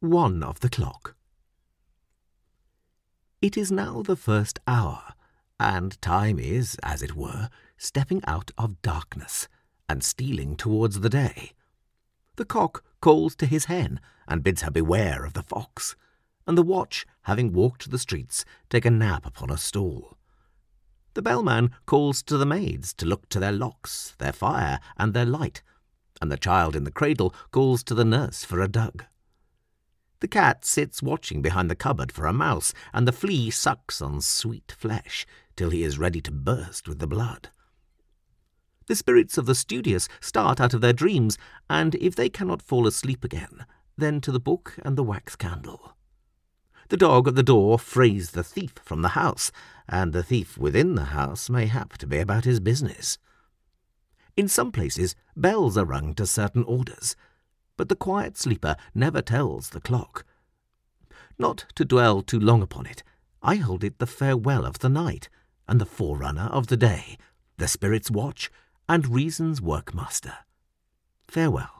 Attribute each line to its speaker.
Speaker 1: One of the clock. It is now the first hour, and time is, as it were, stepping out of darkness and stealing towards the day. The cock calls to his hen and bids her beware of the fox, and the watch, having walked the streets, take a nap upon a stool. The bellman calls to the maids to look to their locks, their fire, and their light, and the child in the cradle calls to the nurse for a dug. The cat sits watching behind the cupboard for a mouse, and the flea sucks on sweet flesh till he is ready to burst with the blood. The spirits of the studious start out of their dreams, and if they cannot fall asleep again, then to the book and the wax candle. The dog at the door frays the thief from the house, and the thief within the house may hap to be about his business. In some places, bells are rung to certain orders, but the quiet sleeper never tells the clock. Not to dwell too long upon it, I hold it the farewell of the night, and the forerunner of the day, the spirit's watch, and reason's workmaster. Farewell.